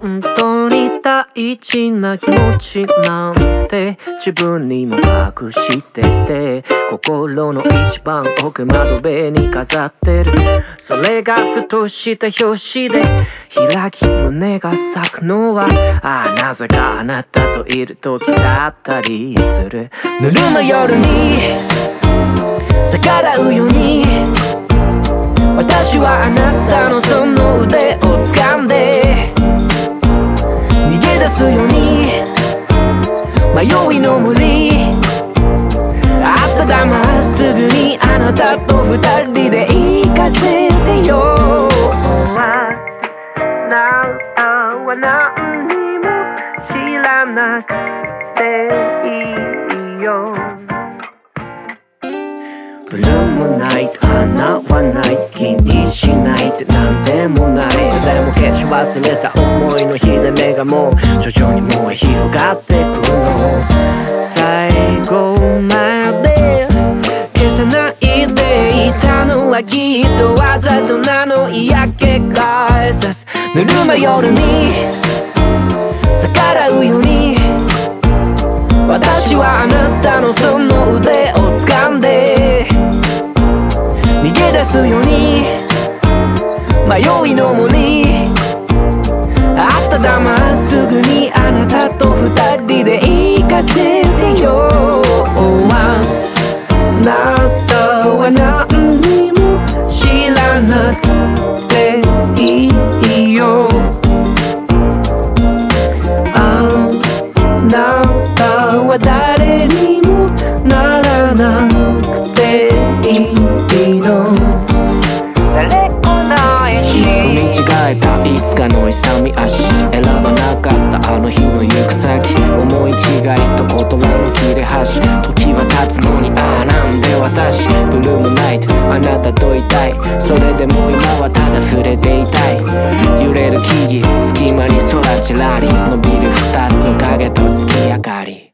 本当に大事な気持ちなんて自分にも隠してて心の一番奥窓辺に飾ってる。それがふとした表紙で開き胸が咲くのはああなぜかあなたといる時だったりする。ぬるま夜に逆らうように私はあなたのその腕迷いの森あっただまっすぐにあなたと二人で行かせてよ。なたは何にも知らなくていいよ。ブルーもないと花はない気にしないってなんでもない。でも消し忘れた思いの火で目がもう徐々に燃え広がってさないでいたのはきっとわざとなの嫌気がさす。ぬるま夜に逆らうように。私はあなたのその腕を掴んで。逃げ出すように。迷いの森。あっただまっすぐにいつかの勇み足選ばなかったあの日の行く先思い違いと言葉の切れ端時は経つのにああなんで私ブルームナイトあなたといたいそれでも今はただ触れていたい揺れる木々隙間に空ちらり伸びる二つの影と月明かり